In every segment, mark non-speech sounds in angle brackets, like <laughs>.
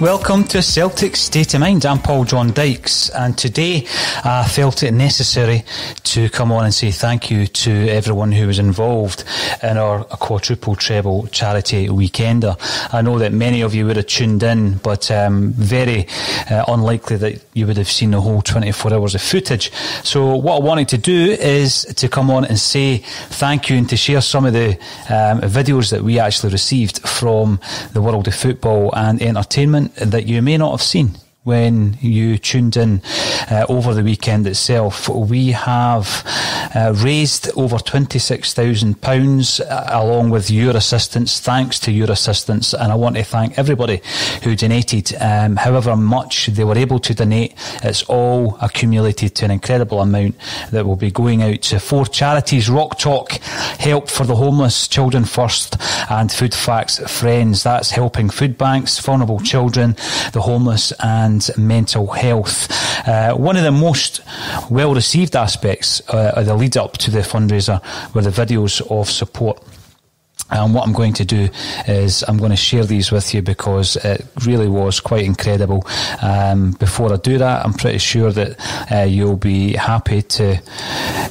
Welcome to Celtic State of Mind. I'm Paul John Dykes, and today I felt it necessary to come on and say thank you to everyone who was involved in our quadruple treble charity weekender. I know that many of you would have tuned in, but um, very uh, unlikely that you would have seen the whole 24 hours of footage. So, what I wanted to do is to come on and say thank you and to share some of the um, videos that we actually received from the world of football and entertainment that you may not have seen when you tuned in uh, over the weekend itself. We have uh, raised over £26,000 uh, along with your assistance, thanks to your assistance. And I want to thank everybody who donated, um, however much they were able to donate. It's all accumulated to an incredible amount that will be going out to four charities Rock Talk, Help for the Homeless, Children First, and Food Facts Friends. That's helping food banks, vulnerable children, the homeless, and and mental health. Uh, one of the most well received aspects uh, of the lead up to the fundraiser were the videos of support and what I'm going to do is I'm going to share these with you because it really was quite incredible. Um, before I do that, I'm pretty sure that uh, you'll be happy to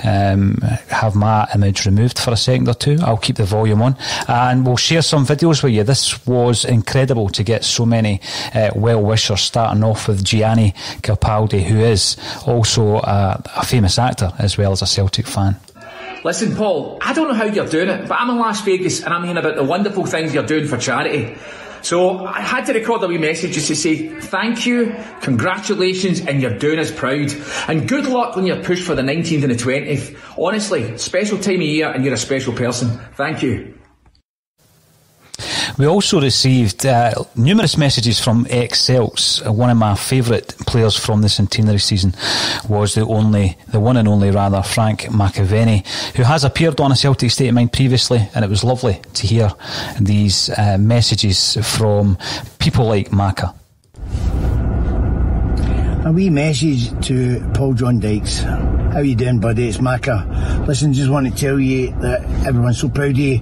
um, have my image removed for a second or two. I'll keep the volume on and we'll share some videos with you. This was incredible to get so many uh, well wishers, starting off with Gianni Capaldi, who is also a, a famous actor as well as a Celtic fan. Listen, Paul, I don't know how you're doing it, but I'm in Las Vegas and I'm hearing about the wonderful things you're doing for charity. So I had to record a wee message just to say thank you, congratulations, and you're doing us proud. And good luck when you're pushed for the 19th and the 20th. Honestly, special time of year and you're a special person. Thank you. We also received uh, numerous messages from ex Celts. Uh, one of my favourite players from the centenary season was the only, the one and only rather, Frank McAvennie, who has appeared on a Celtic State of Mind previously, and it was lovely to hear these uh, messages from people like Macca. A wee message to Paul John Dykes. How you doing, buddy? It's Macca. Listen, just want to tell you that everyone's so proud of you,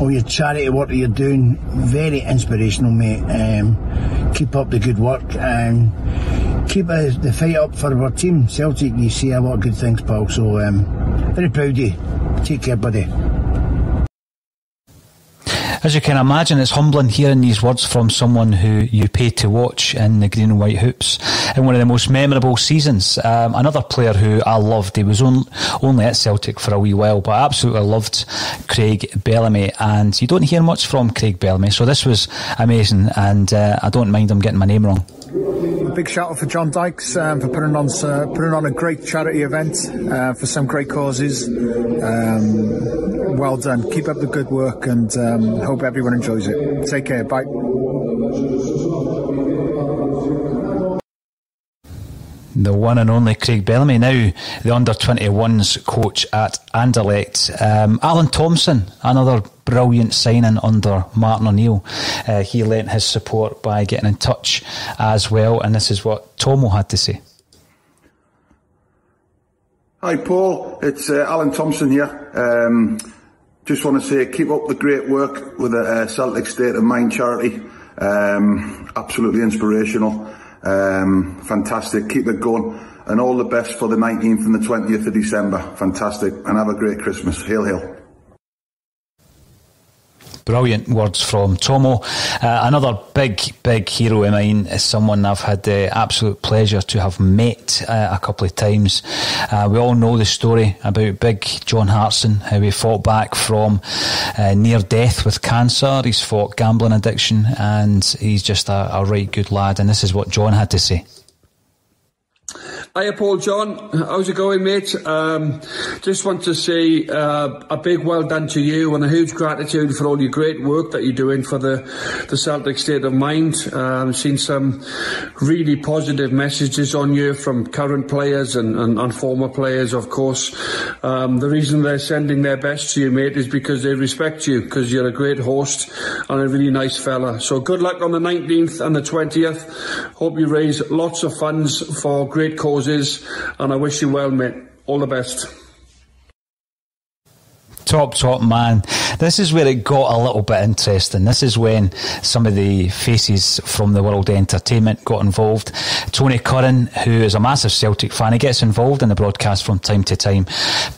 all your charity work that you're doing. Very inspirational, mate. Um, keep up the good work and keep uh, the fight up for our team. Celtic, you see a lot of good things, Paul. So, um, very proud of you. Take care, buddy. As you can imagine, it's humbling hearing these words from someone who you paid to watch in the green and white hoops in one of the most memorable seasons. Um, another player who I loved, he was on, only at Celtic for a wee while, but I absolutely loved Craig Bellamy. And you don't hear much from Craig Bellamy, so this was amazing. And uh, I don't mind him getting my name wrong. A big shout out for John Dykes um, for putting on uh, putting on a great charity event uh, for some great causes. Um, well done. Keep up the good work and um, hope everyone enjoys it. Take care. Bye. The one and only Craig Bellamy, now the under 21s coach at Anderlecht. Um, Alan Thompson, another brilliant signing under Martin O'Neill. Uh, he lent his support by getting in touch as well, and this is what Tomo had to say. Hi, Paul. It's uh, Alan Thompson here. Um, just want to say keep up the great work with the uh, Celtic State of Mind charity. Um, absolutely inspirational. Um, fantastic. Keep it going. And all the best for the 19th and the 20th of December. Fantastic. And have a great Christmas. Hail, hail. Brilliant words from Tomo. Uh, another big, big hero of mine is someone I've had the absolute pleasure to have met uh, a couple of times. Uh, we all know the story about big John Hartson, how he fought back from uh, near death with cancer. He's fought gambling addiction and he's just a, a right good lad. And this is what John had to say. Hiya, Paul John. How's it going, mate? Um, just want to say uh, a big well done to you and a huge gratitude for all your great work that you're doing for the, the Celtic State of Mind. Um, seen some really positive messages on you from current players and, and, and former players, of course. Um, the reason they're sending their best to you, mate, is because they respect you, because you're a great host and a really nice fella. So good luck on the 19th and the 20th. Hope you raise lots of funds for great causes, and I wish you well, mate. All the best. Top, top man. This is where it got a little bit interesting. This is when some of the faces from the world of entertainment got involved. Tony Curran, who is a massive Celtic fan, he gets involved in the broadcast from time to time.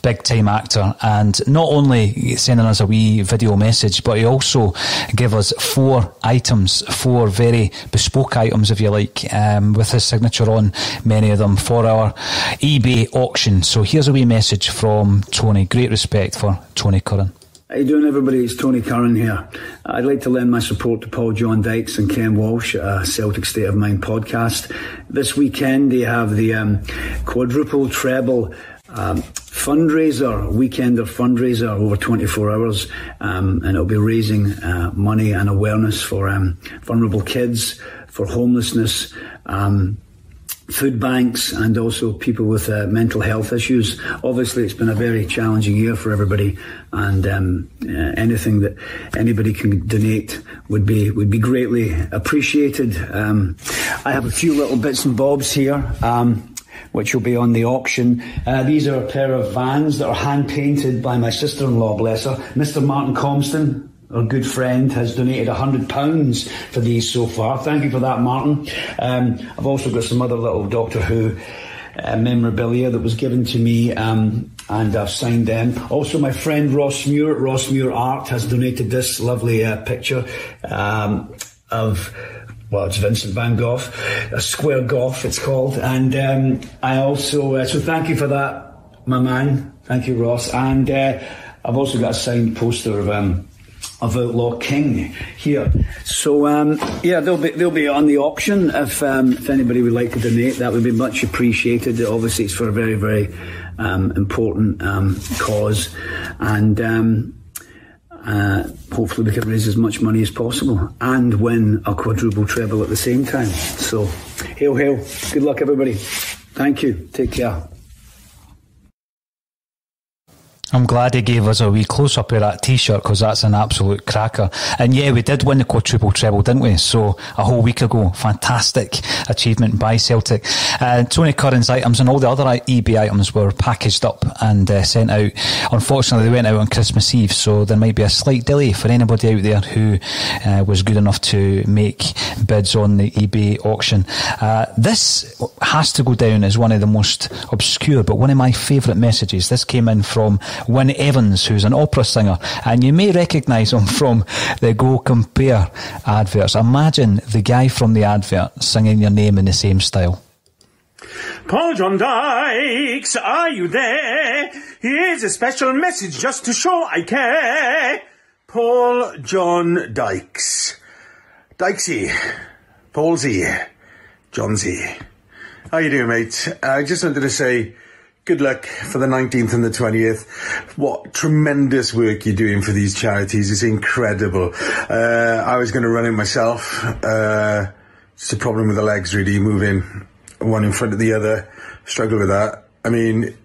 Big time actor, and not only sending us a wee video message, but he also gave us four items, four very bespoke items, if you like, um, with his signature on many of them for our eBay auction. So here's a wee message from Tony. Great respect for Tony Curran. How you doing, everybody? It's Tony Curran here. I'd like to lend my support to Paul John Dykes and Ken Walsh at Celtic State of Mind podcast. This weekend, they have the um, quadruple treble um, fundraiser, weekender fundraiser over 24 hours, um, and it'll be raising uh, money and awareness for um, vulnerable kids, for homelessness, um, food banks and also people with uh, mental health issues. Obviously, it's been a very challenging year for everybody, and um, uh, anything that anybody can donate would be would be greatly appreciated. Um, I have a few little bits and bobs here. Um, which will be on the auction. Uh, these are a pair of vans that are hand painted by my sister in law, bless her, Mr. Martin Compston, our good friend has donated £100 for these so far. Thank you for that, Martin. Um, I've also got some other little Doctor Who uh, memorabilia that was given to me, um, and I've signed them. Also, my friend Ross Muir Ross Muir Art has donated this lovely uh, picture um, of well, it's Vincent van Gogh, a square Gough, it's called. And um, I also, uh, so thank you for that, my man. Thank you, Ross. And uh, I've also got a signed poster of um, of Outlaw King here. So um, yeah, they'll be they'll be on the auction if um, if anybody would like to donate. That would be much appreciated. Obviously, it's for a very very um, important um, cause, and. Um, uh, hopefully, we can raise as much money as possible and win a quadruple treble at the same time. So, hail, hail. Good luck, everybody. Thank you. Take care. I'm glad he gave us a wee close up of that t shirt because that's an absolute cracker. And yeah, we did win the quadruple treble, didn't we? So a whole week ago, fantastic achievement by Celtic. Uh, Tony Curran's items and all the other eBay items were packaged up and uh, sent out. Unfortunately, they went out on Christmas Eve, so there might be a slight delay for anybody out there who uh, was good enough to make bids on the eBay auction. Uh, this has to go down as one of the most obscure, but one of my favourite messages. This came in from Wynne Evans, who's an opera singer, and you may recognise him from the Go Compare adverts. Imagine the guy from the advert singing your name in the same style. Paul John Dykes, are you there? Here's a special message just to show I care. Paul John Dykes. Dykesy. Paulsy. Johnsy. How you doing, mate? I just wanted to say good luck for the 19th and the 20th. What tremendous work you're doing for these charities. It's incredible. Uh, I was going to run it myself. Uh, it's a problem with the legs, really, moving one in front of the other. Struggle with that. I mean,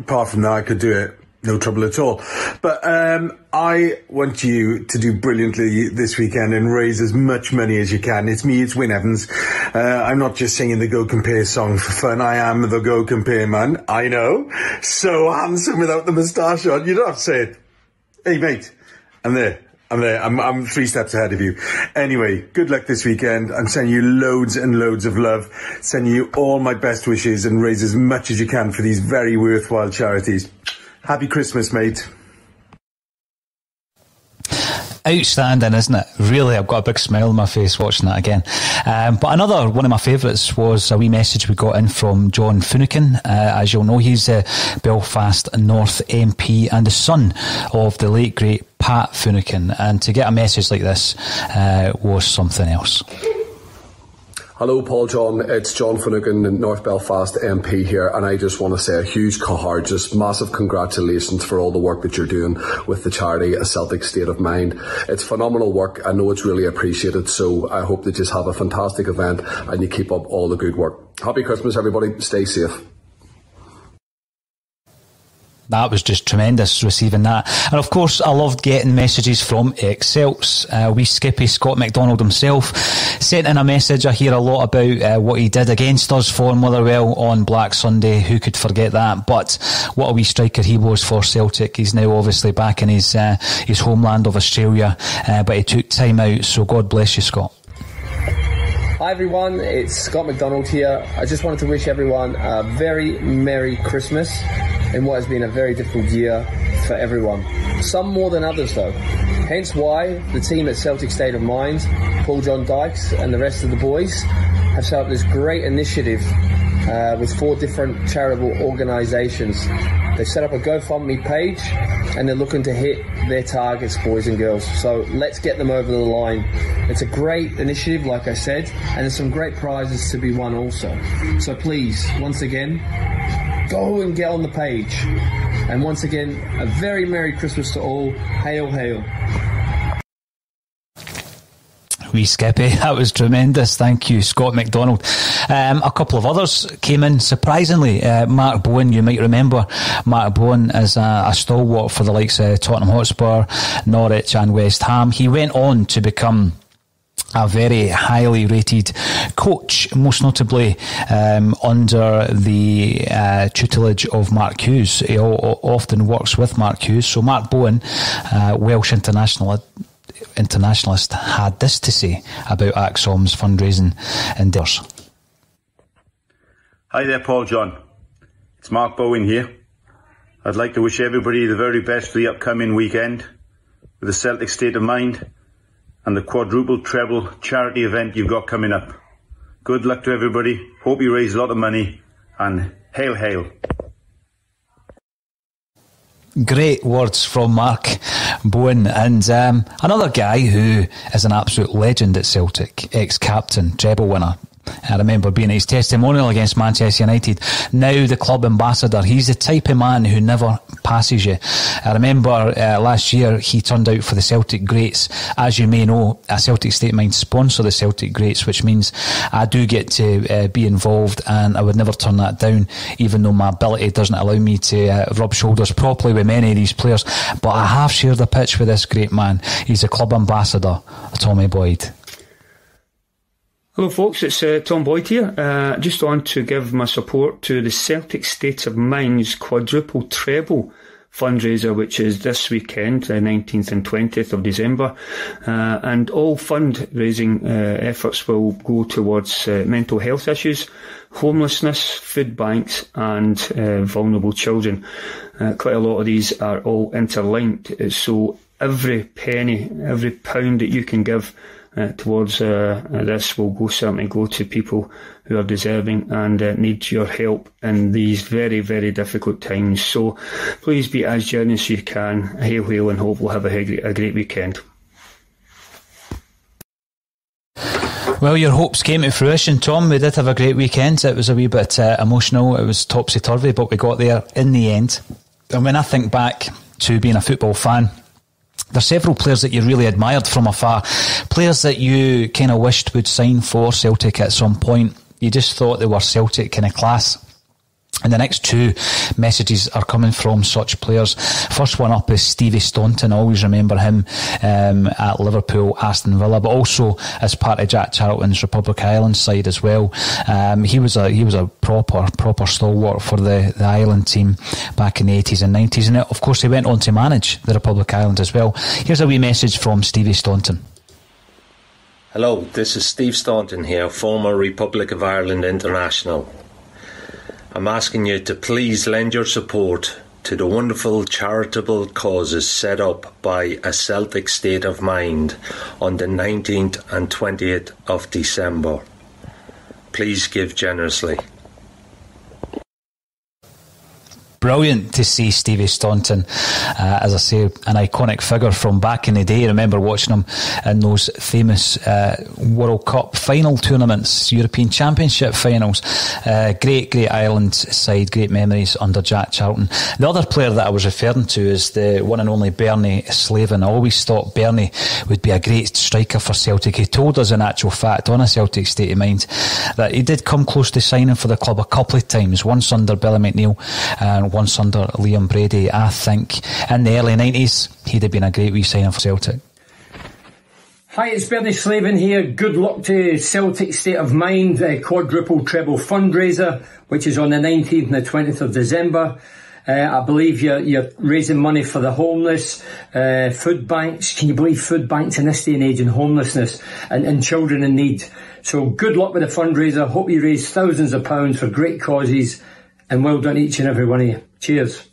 apart from that, I could do it no trouble at all. But um, I want you to do brilliantly this weekend and raise as much money as you can. It's me, it's Wynne Evans. Uh, I'm not just singing the Go Compare song for fun. I am the Go Compare man. I know. So handsome without the moustache on. You don't have to say it. Hey, mate. I'm there. I'm there. I'm, I'm three steps ahead of you. Anyway, good luck this weekend. I'm sending you loads and loads of love. Sending you all my best wishes and raise as much as you can for these very worthwhile charities. Happy Christmas, mate. Outstanding, isn't it? Really, I've got a big smile on my face watching that again. Um, but another one of my favourites was a wee message we got in from John Finucane. Uh, as you'll know, he's a Belfast North MP and the son of the late great Pat Finucane. And to get a message like this uh, was something else. Hello, Paul John. It's John Finucane, North Belfast MP here, and I just want to say a huge cahar, just massive congratulations for all the work that you're doing with the charity A Celtic State of Mind. It's phenomenal work. I know it's really appreciated, so I hope that you just have a fantastic event and you keep up all the good work. Happy Christmas, everybody. Stay safe. That was just tremendous receiving that. And of course, I loved getting messages from ex Celts. Uh, we Skippy Scott McDonald himself sent in a message. I hear a lot about uh, what he did against us for Motherwell on Black Sunday. Who could forget that? But what a wee striker he was for Celtic. He's now obviously back in his uh, his homeland of Australia, uh, but he took time out. So God bless you, Scott. Hi everyone, it's Scott McDonald here. I just wanted to wish everyone a very Merry Christmas in what has been a very difficult year for everyone. Some more than others though. Hence why the team at Celtic State of Mind, Paul John Dykes and the rest of the boys have set up this great initiative uh, with four different charitable organisations. They've set up a GoFundMe page and they're looking to hit their targets, boys and girls. So let's get them over the line. It's a great initiative, like I said, and there's some great prizes to be won also. So please, once again, go and get on the page. And once again, a very Merry Christmas to all. Hail, hail. Wee Skippy, <laughs> that was tremendous. Thank you, Scott McDonald. Um, a couple of others came in surprisingly. Uh, Mark Bowen, you might remember Mark Bowen as a, a stalwart for the likes of Tottenham Hotspur, Norwich, and West Ham. He went on to become a very highly rated coach, most notably um, under the uh, tutelage of Mark Hughes. He often works with Mark Hughes. So Mark Bowen, uh, Welsh international internationalist, had this to say about ACSOM's fundraising endeavours. Hi there, Paul John. It's Mark Bowen here. I'd like to wish everybody the very best for the upcoming weekend with the Celtic State of Mind and the quadruple treble charity event you've got coming up. Good luck to everybody. Hope you raise a lot of money and hail, hail. Great words from Mark Bowen. And um, another guy who is an absolute legend at Celtic, ex captain, treble winner, I remember being his testimonial against Manchester United. Now the club ambassador. He's the type of man who never passes you. I remember uh, last year he turned out for the Celtic Greats. As you may know, a Celtic State Mind sponsor the Celtic Greats, which means I do get to uh, be involved and I would never turn that down, even though my ability doesn't allow me to uh, rub shoulders properly with many of these players. But I have shared the pitch with this great man. He's a club ambassador, Tommy Boyd. Hello, folks. It's uh, Tom Boyd here. Uh, just want to give my support to the Celtic State of Mind's quadruple treble fundraiser, which is this weekend, the 19th and 20th of December. Uh, and all fundraising uh, efforts will go towards uh, mental health issues, homelessness, food banks, and uh, vulnerable children. quite a lot of these are all interlinked. So every penny, every pound that you can give uh, towards uh, this will go certainly go to people who are deserving and uh, need your help in these very very difficult times. So please be as generous as you can. Hail hail and hope we'll have a, a great weekend. Well, your hopes came to fruition, Tom. We did have a great weekend. It was a wee bit uh, emotional. It was topsy turvy, but we got there in the end. And when I think back to being a football fan, there's several players that you really admired from afar, players that you kind of wished would sign for Celtic at some point. You just thought they were Celtic kind of class. And the next two messages are coming from such players. First one up is Stevie Staunton. I always remember him um, at Liverpool, Aston Villa, but also as part of Jack Charlton's Republic Ireland side as well. Um, he was a he was a proper proper stalwart for the, the Ireland team back in the eighties and nineties, and of course he went on to manage the Republic Ireland as well. Here's a wee message from Stevie Staunton. Hello, this is Steve Staunton here, former Republic of Ireland international. I'm asking you to please lend your support to the wonderful charitable causes set up by A Celtic State of Mind on the 19th and 20th of December. Please give generously brilliant to see Stevie Staunton, uh, as I say, an iconic figure from back in the day. I remember watching him in those famous uh, World Cup final tournaments, European Championship finals. Uh, great, great Ireland side, great memories under Jack Charlton. The other player that I was referring to is the one and only Bernie Slavin. I always thought Bernie would be a great striker for Celtic. He told us, in actual fact, on a Celtic state of mind, that he did come close to signing for the club a couple of times, once under Billy McNeill and once under Liam Brady. I think in the early 90s, he'd have been a great wee signing for Celtic. Hi, it's Bernie Slavin here. Good luck to Celtic State of Mind uh, quadruple treble fundraiser, which is on the 19th and the 20th of December. Uh, I believe you're, you're, raising money for the homeless, uh, food banks. Can you believe food banks in this day and age and homelessness and, and children in need? So good luck with the fundraiser. Hope you raise thousands of pounds for great causes and well done each and every one of you. Cheers.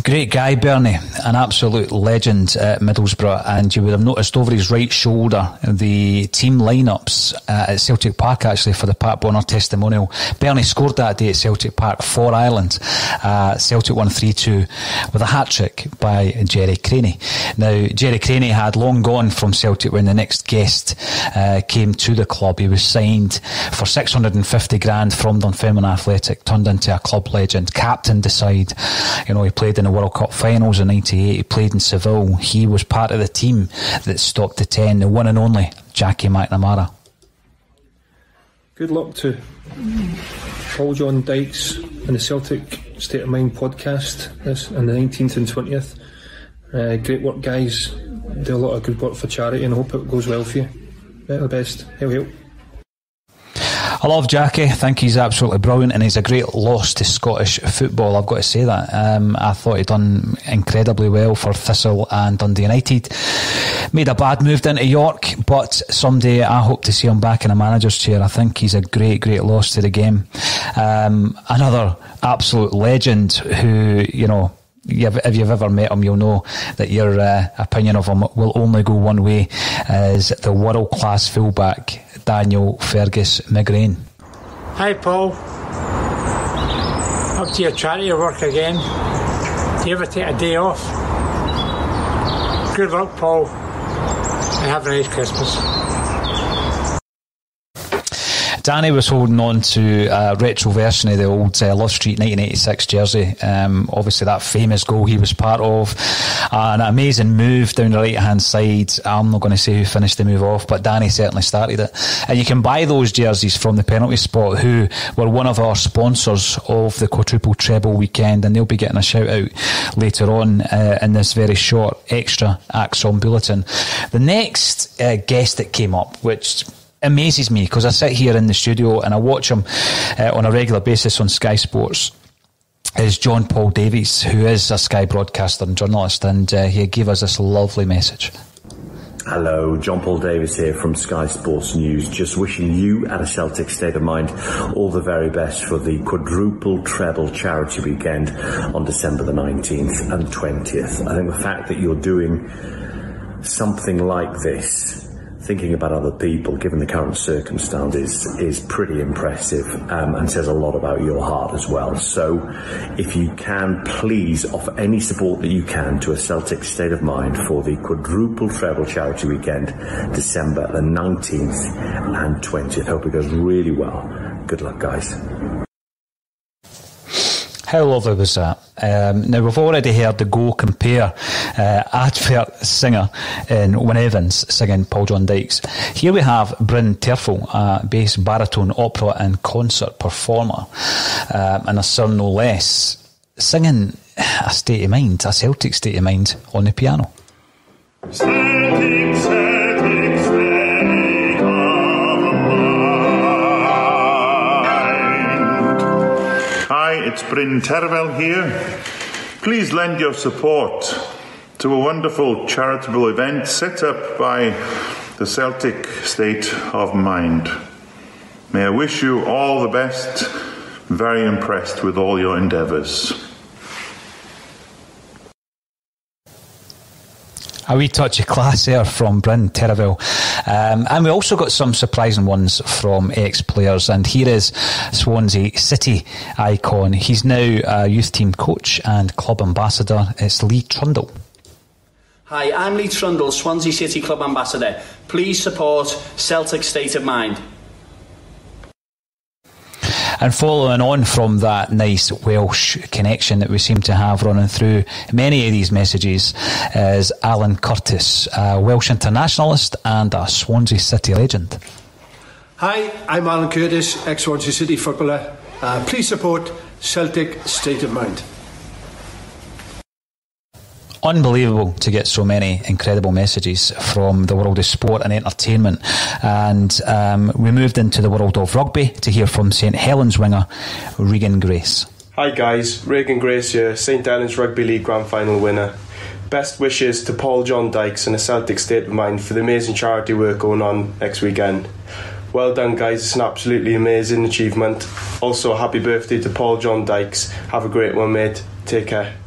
Great guy, Bernie, an absolute legend at Middlesbrough, and you would have noticed over his right shoulder the team lineups uh, at Celtic Park actually for the Pat Bonner testimonial. Bernie scored that day at Celtic Park for Ireland. Uh, Celtic won 3 2 with a hat trick by Gerry Creaney. Now, Gerry Creaney had long gone from Celtic when the next guest uh, came to the club. He was signed for 650 grand from Dunfermline Athletic, turned into a club legend, captain decide. You know, he played in the World Cup finals in 98. He played in Seville. He was part of the team that stopped the 10, the one and only Jackie McNamara. Good luck to Paul John Dykes and the Celtic State of Mind podcast this on the 19th and 20th. Uh, great work, guys. Do a lot of good work for charity and I hope it goes well for you. All the best. Hail, hail. I love Jackie. I think he's absolutely brilliant and he's a great loss to Scottish football. I've got to say that. Um, I thought he'd done incredibly well for Thistle and Dundee United. Made a bad move into York, but someday I hope to see him back in a manager's chair. I think he's a great, great loss to the game. Um, another absolute legend who, you know, if you've ever met him, you'll know that your uh, opinion of him will only go one way as the world class fullback Daniel Fergus McGrain. Hi, Paul. Up to your charity work again. Do you ever take a day off? Good luck, Paul, and have a nice Christmas. Danny was holding on to a retro version of the old uh, Love Street 1986 jersey. Um, obviously, that famous goal he was part of. An amazing move down the right hand side. I'm not going to say who finished the move off, but Danny certainly started it. And you can buy those jerseys from the penalty spot, who were one of our sponsors of the quadruple treble weekend, and they'll be getting a shout out later on uh, in this very short extra ACSOM bulletin. The next uh, guest that came up, which amazes me because I sit here in the studio and I watch him uh, on a regular basis on Sky Sports is John Paul Davies, who is a Sky broadcaster and journalist, and uh, he gave us this lovely message. Hello, John Paul Davis here from Sky Sports News. Just wishing you and a Celtic state of mind all the very best for the quadruple treble charity weekend on December the 19th and 20th. I think the fact that you're doing something like this thinking about other people, given the current circumstances, is pretty impressive um, and says a lot about your heart as well. So, if you can, please offer any support that you can to a Celtic state of mind for the quadruple treble charity weekend, December the 19th and 20th. Hope it goes really well. Good luck, guys. How lovely was that? Um, now, we've already heard the Go Compare uh, advert singer in Wynne Evans singing Paul John Dykes. Here we have Bryn Terfel, a bass baritone opera and concert performer, um, and a son no less, singing a state of mind, a Celtic state of mind on the piano. It's Bryn Terfel here. Please lend your support to a wonderful charitable event set up by the Celtic State of Mind. May I wish you all the best. Very impressed with all your endeavours. A wee touch of class there from Bryn Terfel. Um, and we also got some surprising ones from ex players. And here is Swansea City icon. He's now a youth team coach and club ambassador. It's Lee Trundle. Hi, I'm Lee Trundle, Swansea City Club Ambassador. Please support Celtic State of Mind. And following on from that nice Welsh connection that we seem to have running through many of these messages is Alan Curtis, a Welsh internationalist and a Swansea City legend. Hi, I'm Alan Curtis, ex Swansea City footballer. Uh, please support Celtic State of Mind. Unbelievable to get so many incredible messages from the world of sport and entertainment. And um, we moved into the world of rugby to hear from St Helens winger Regan Grace. Hi guys, Regan Grace here, St Helens Rugby League Grand Final winner. Best wishes to Paul John Dykes and the Celtic State of Mind for the amazing charity work going on next weekend. Well done, guys. It's an absolutely amazing achievement. Also, happy birthday to Paul John Dykes. Have a great one, mate. Take care.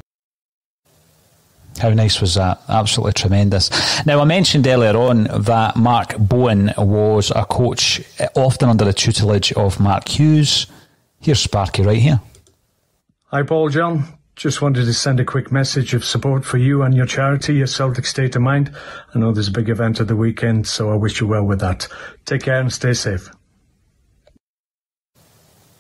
How nice was that? Absolutely tremendous. Now, I mentioned earlier on that Mark Bowen was a coach eh, often under the tutelage of Mark Hughes. Here's Sparky right here. Hi, Paul John. Just wanted to send a quick message of support for you and your charity, your Celtic State of Mind. I know there's a big event at the weekend, so I wish you well with that. Take care and stay safe.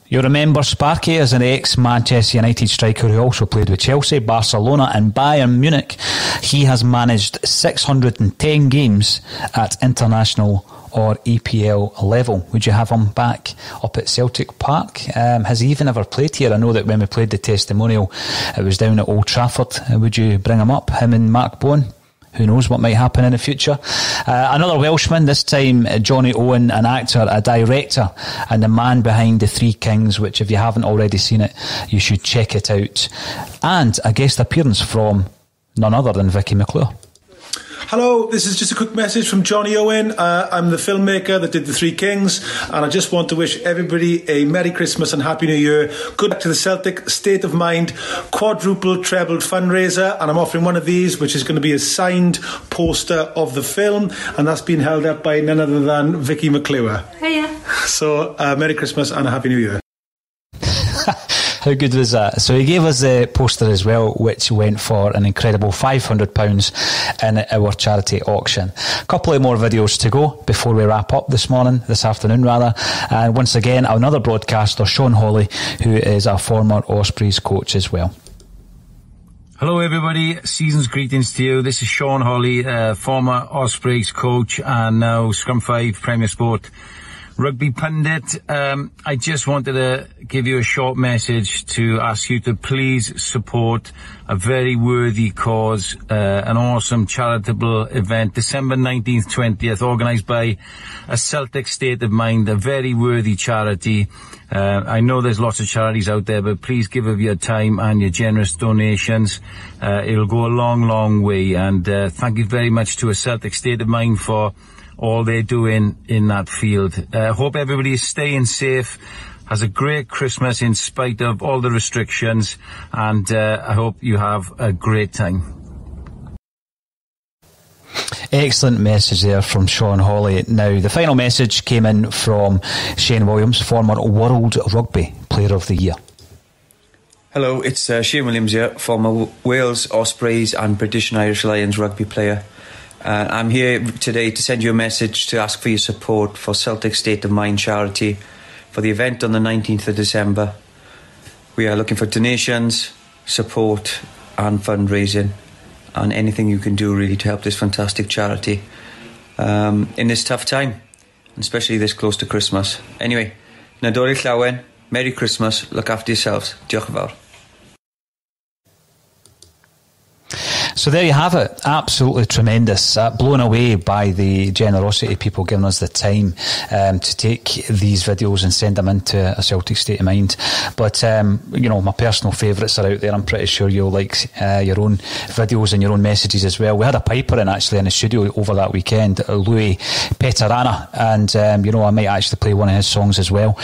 You remember Sparky as an ex Manchester United striker who also played with Chelsea, Barcelona, and Bayern Munich. He has managed 610 games at international or EPL level. Would you have him back up at Celtic Park? Um, has he even ever played here? I know that when we played the testimonial, it was down at Old Trafford. Would you bring him up, him and Mark Bowen? Who knows what might happen in the future. Uh, another Welshman, this time Johnny Owen, an actor, a director, and the man behind The Three Kings, which if you haven't already seen it, you should check it out. And a guest appearance from none other than Vicky McClure. Hello, this is just a quick message from Johnny Owen. Uh, I'm the filmmaker that did The Three Kings, and I just want to wish everybody a Merry Christmas and Happy New Year. Good luck to the Celtic State of Mind quadruple trebled fundraiser, and I'm offering one of these, which is going to be a signed poster of the film, and that's been held up by none other than Vicky McClure. Hiya. So, uh, Merry Christmas and a Happy New Year. How good was that? So he gave us the poster as well, which went for an incredible £500 in our charity auction. A couple of more videos to go before we wrap up this morning, this afternoon rather. And once again, another broadcaster, Sean Holley, who is a former Ospreys coach as well. Hello, everybody. Season's greetings to you. This is Sean Holley, uh, former Ospreys coach and now Scrum 5 Premier Sport Rugby Pundit. Um, I just wanted to give you a short message to ask you to please support a very worthy cause, uh, an awesome charitable event, December 19th, 20th, organised by a Celtic State of Mind, a very worthy charity. Uh, I know there's lots of charities out there, but please give of your time and your generous donations. Uh, it'll go a long, long way. And uh, thank you very much to a Celtic State of Mind for all they're doing in that field. I uh, hope everybody is staying safe, has a great Christmas in spite of all the restrictions, and uh, I hope you have a great time. Excellent message there from Sean Holley. Now, the final message came in from Shane Williams, former World Rugby Player of the Year. Hello, it's uh, Shane Williams here, former Wales, Ospreys, and British and Irish Lions rugby player. Uh, I'm here today to send you a message to ask for your support for Celtic State of Mind charity for the event on the 19th of December. We are looking for donations, support, and fundraising, and anything you can do really to help this fantastic charity um, in this tough time, especially this close to Christmas. Anyway, Nadolig Llawen, Merry Christmas, look after yourselves. Diolch yn fawr. So there you have it. Absolutely tremendous. Uh, blown away by the generosity of people giving us the time um, to take these videos and send them into a Celtic state of mind. But, um, you know, my personal favourites are out there. I'm pretty sure you'll like uh, your own videos and your own messages as well. We had a piper in actually in the studio over that weekend, uh, Louis Petarana, and, um, you know, I might actually play one of his songs as well.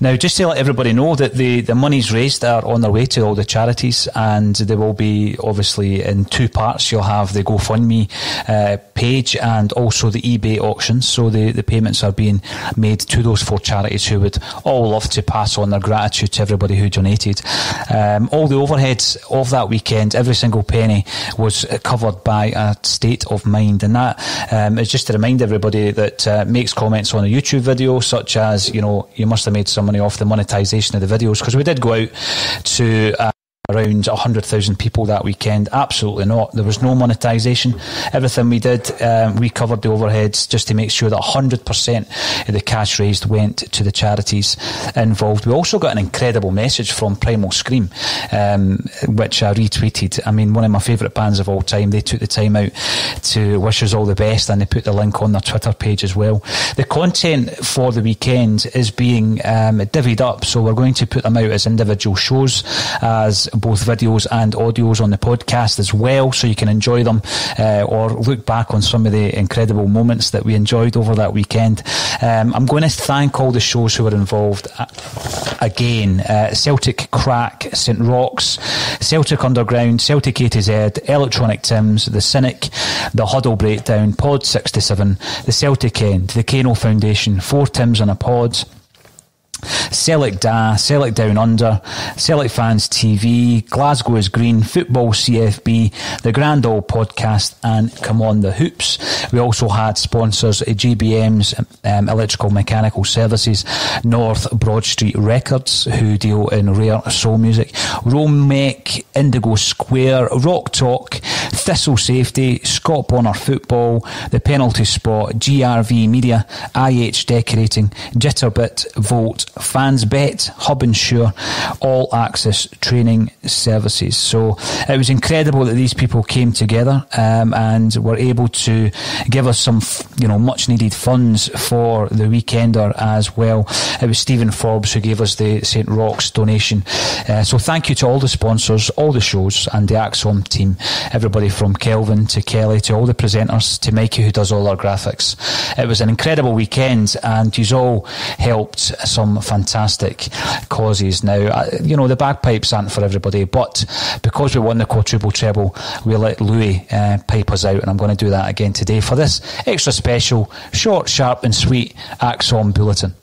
Now, just to let everybody know that the, the monies raised are on their way to all the charities and they will be obviously in two parts. You'll have the GoFundMe uh, page and also the eBay auctions. So the, the payments are being made to those four charities who would all love to pass on their gratitude to everybody who donated. Um, all the overheads of that weekend, every single penny was covered by a state of mind. And that um, is just to remind everybody that uh, makes comments on a YouTube video, such as, you know, you must have made some money off the monetization of the videos, because we did go out to. Uh, around 100,000 people that weekend. Absolutely not. There was no monetisation. Everything we did, um, we covered the overheads just to make sure that 100% of the cash raised went to the charities involved. We also got an incredible message from Primal Scream, um, which I retweeted. I mean, one of my favourite bands of all time. They took the time out to wish us all the best and they put the link on their Twitter page as well. The content for the weekend is being um, divvied up, so we're going to put them out as individual shows, as both videos and audios on the podcast as well, so you can enjoy them uh, or look back on some of the incredible moments that we enjoyed over that weekend. Um, I'm going to thank all the shows who were involved uh, again uh, Celtic Crack, St Rocks, Celtic Underground, Celtic A to Z, Electronic Tims, The Cynic, The Huddle Breakdown, Pod 67, The Celtic End, The Kano Foundation, Four Tims on a Pod. Celtic Da, Celtic Down Under, Celtic Fans TV, Glasgow is Green, Football CFB, the Grand All Podcast, and Come On the Hoops. We also had sponsors GBM's um, Electrical Mechanical Services, North Broad Street Records, who deal in rare soul music, Romec, Indigo Square, Rock Talk, Thistle Safety, Scott Bonner Football, The Penalty Spot, GRV Media, IH Decorating, Jitterbit, Volt, Fans Bet, Hub Insure, all access training services. So it was incredible that these people came together um, and were able to give us some, you know, much needed funds for the weekender as well. It was Stephen Forbes who gave us the St. Rock's donation. Uh, so thank you to all the sponsors, all the shows, and the ACSOM team. Everybody from Kelvin to Kelly to all the presenters to Mikey who does all our graphics. It was an incredible weekend, and you all helped some fantastic causes. Now, you know, the bagpipes aren't for everybody, but because we won the quadruple treble, we let Louis uh, pipe us out, and I'm going to do that again today for this extra special, short, sharp, and sweet ACSOM Bulletin.